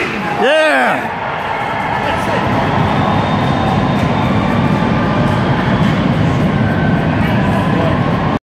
Yeah!